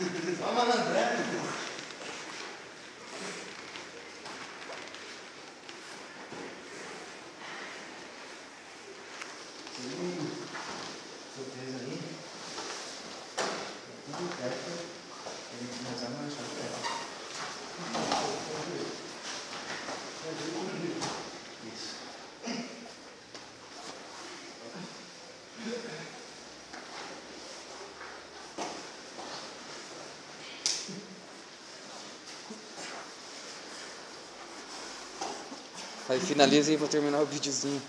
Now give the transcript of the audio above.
Uma malandragem. Sim, surpresa. Tudo certo. Ele Aí finaliza e vou terminar o videozinho.